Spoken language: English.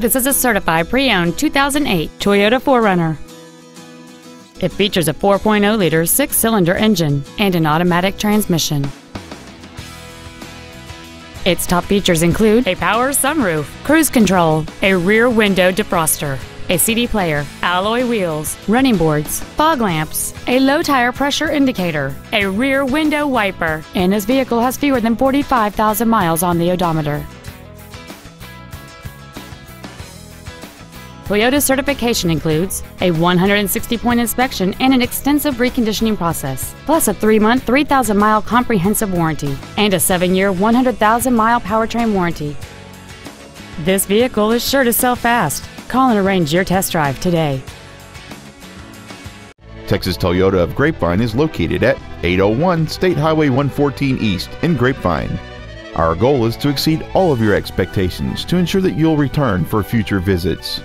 This is a certified pre-owned 2008 Toyota 4Runner. It features a 4.0-liter six-cylinder engine and an automatic transmission. Its top features include a power sunroof, cruise control, a rear window defroster, a CD player, alloy wheels, running boards, fog lamps, a low tire pressure indicator, a rear window wiper, and this vehicle has fewer than 45,000 miles on the odometer. Toyota's certification includes a 160-point inspection and an extensive reconditioning process, plus a 3-month, 3,000-mile comprehensive warranty and a 7-year, 100,000-mile powertrain warranty. This vehicle is sure to sell fast. Call and arrange your test drive today. Texas Toyota of Grapevine is located at 801 State Highway 114 East in Grapevine. Our goal is to exceed all of your expectations to ensure that you'll return for future visits.